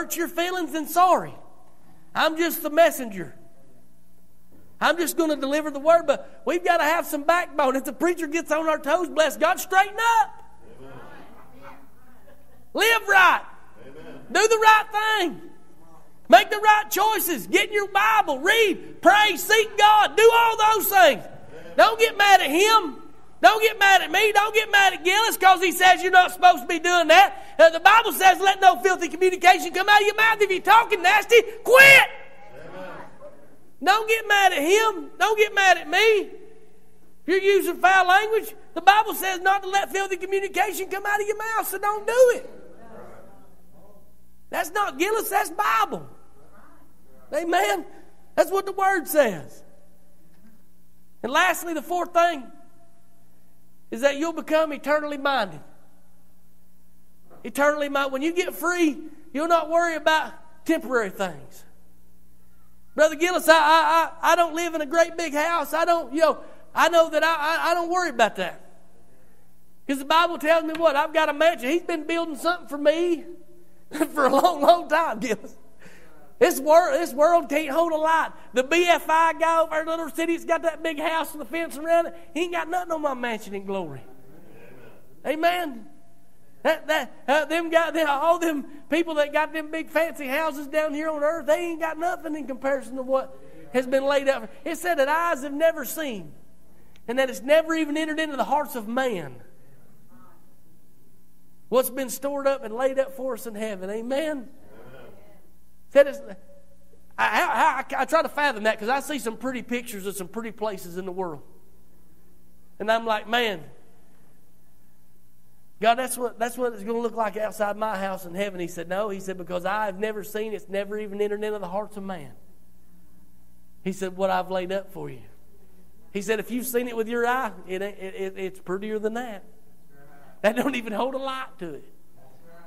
hurt your feelings, then sorry. I'm just the messenger. I'm just going to deliver the word, but we've got to have some backbone. If the preacher gets on our toes, bless God, straighten up. Amen. Live right. Amen. Do the right thing. Make the right choices. Get in your Bible. Read, pray, seek God. Do all those things. Don't get mad at Him. Don't get mad at me. Don't get mad at Gillis because he says you're not supposed to be doing that. Uh, the Bible says, let no filthy communication come out of your mouth. If you're talking nasty, quit. Amen. Don't get mad at him. Don't get mad at me. If you're using foul language, the Bible says not to let filthy communication come out of your mouth, so don't do it. That's not Gillis, that's Bible. Amen. That's what the Word says. And lastly, the fourth thing is that you'll become eternally minded. Eternally minded. When you get free, you'll not worry about temporary things. Brother Gillis, I, I, I, I don't live in a great big house. I don't, you know, I know that I, I, I don't worry about that. Because the Bible tells me what? I've got a mansion. He's been building something for me for a long, long time, Gillis. This world, this world can't hold a light. The BFI guy over in Little City's got that big house with a fence around it. He ain't got nothing on my mansion in glory. Amen. That, that, uh, them got all them people that got them big fancy houses down here on earth, they ain't got nothing in comparison to what has been laid out. It said that eyes have never seen, and that it's never even entered into the hearts of man. What's been stored up and laid up for us in heaven. Amen. Said it's, I, I, I, I try to fathom that because I see some pretty pictures of some pretty places in the world. And I'm like, man, God, that's what, that's what it's going to look like outside my house in heaven. He said, No. He said, Because I have never seen it's never even entered into the hearts of man. He said, What I've laid up for you. He said, If you've seen it with your eye, it, it, it, it's prettier than that. That don't even hold a light to it.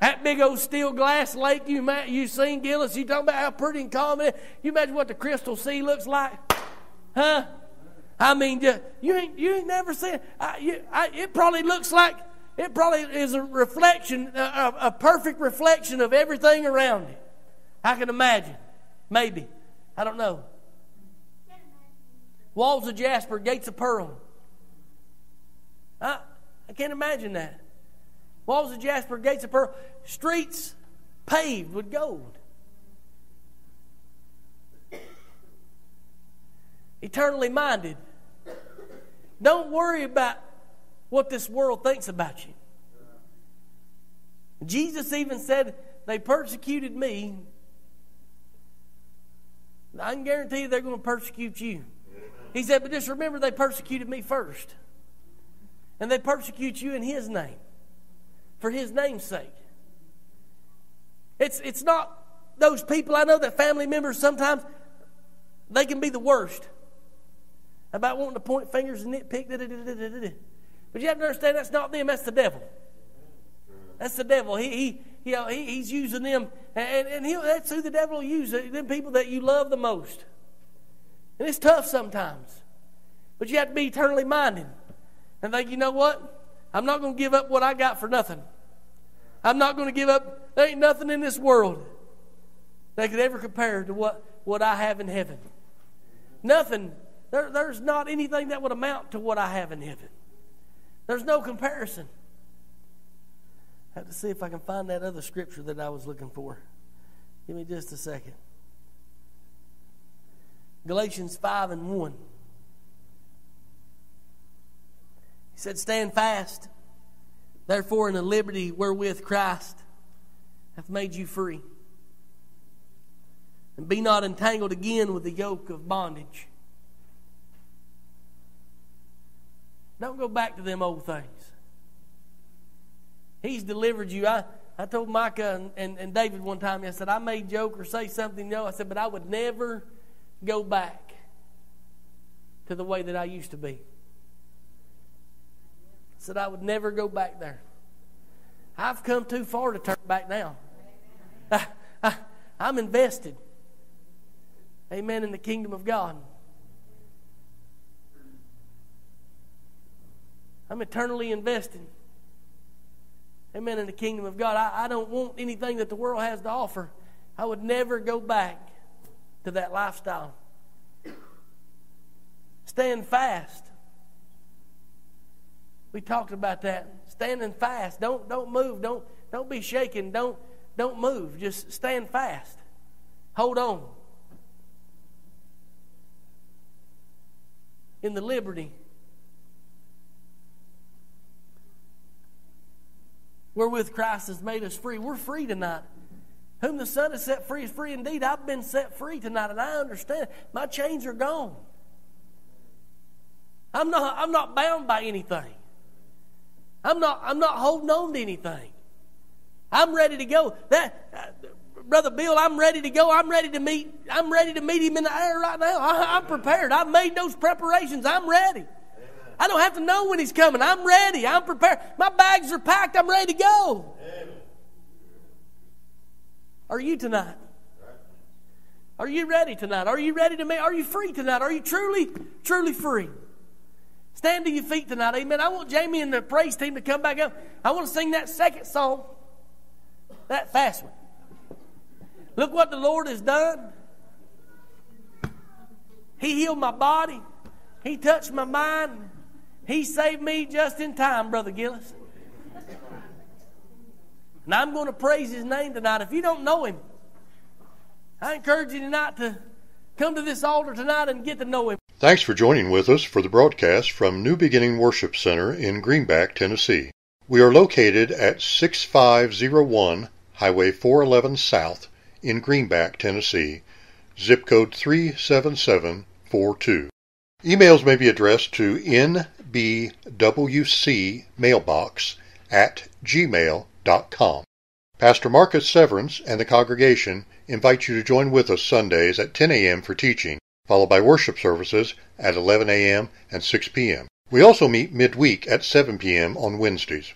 That big old steel glass lake you you seen Gillis, you talking about how pretty and calm it is. You imagine what the crystal sea looks like, huh? I mean, you ain't you ain't never seen. I, you, I, it probably looks like it probably is a reflection, a, a perfect reflection of everything around it. I can imagine, maybe, I don't know. Walls of jasper, gates of pearl. I, I can't imagine that. Walls of jasper, gates of pearl, streets paved with gold. Eternally minded. Don't worry about what this world thinks about you. Jesus even said, They persecuted me. I can guarantee you they're going to persecute you. He said, But just remember, they persecuted me first. And they persecute you in His name for his name's sake. It's, it's not those people. I know that family members sometimes they can be the worst about wanting to point fingers and nitpick. Da, da, da, but you have to understand that's not them, that's the devil. That's the devil. He, he you know, he, he's using them, and, and he, that's who the devil will use, them people that you love the most. And it's tough sometimes. But you have to be eternally minded and think, you know what? I'm not going to give up what I got for nothing. I'm not going to give up. There ain't nothing in this world that could ever compare to what, what I have in heaven. Nothing. There, there's not anything that would amount to what I have in heaven. There's no comparison. I have to see if I can find that other scripture that I was looking for. Give me just a second. Galatians 5 and 1. He said, Stand fast Therefore, in the liberty wherewith Christ hath made you free, and be not entangled again with the yoke of bondage. Don't go back to them old things. He's delivered you. I, I told Micah and, and, and David one time, I said, I may joke or say something, know, I said, but I would never go back to the way that I used to be said I would never go back there. I've come too far to turn back now. I, I, I'm invested. Amen. In the kingdom of God. I'm eternally invested. Amen. In the kingdom of God. I, I don't want anything that the world has to offer. I would never go back to that lifestyle. Stand fast. We talked about that. Standing fast. Don't don't move. Don't don't be shaken. Don't don't move. Just stand fast. Hold on. In the liberty wherewith Christ has made us free. We're free tonight. Whom the Son has set free is free indeed. I've been set free tonight, and I understand my chains are gone. I'm not, I'm not bound by anything. I'm not, I'm not holding on to anything. I'm ready to go. That, uh, Brother Bill, I'm ready to go. I'm ready to meet. I'm ready to meet him in the air right now. I, am prepared. I've made those preparations. I'm ready. I don't have to know when he's coming. I'm ready. I'm prepared. My bags are packed. I'm ready to go. Are you tonight? Are you ready tonight? Are you ready to make? Are you free tonight? Are you truly, truly free? Stand to your feet tonight. Amen. I want Jamie and the praise team to come back up. I want to sing that second song, that fast one. Look what the Lord has done. He healed my body. He touched my mind. He saved me just in time, Brother Gillis. And I'm going to praise his name tonight. If you don't know him, I encourage you tonight to come to this altar tonight and get to know him. Thanks for joining with us for the broadcast from New Beginning Worship Center in Greenback, Tennessee. We are located at 6501 Highway 411 South in Greenback, Tennessee, zip code 37742. Emails may be addressed to nbwc mailbox at gmail.com. Pastor Marcus Severance and the congregation invite you to join with us Sundays at 10 a.m. for teaching followed by worship services at 11 a.m. and 6 p.m. We also meet midweek at 7 p.m. on Wednesdays.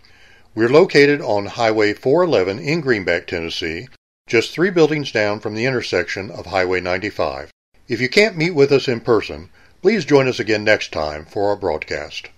We're located on Highway 411 in Greenback, Tennessee, just three buildings down from the intersection of Highway 95. If you can't meet with us in person, please join us again next time for our broadcast.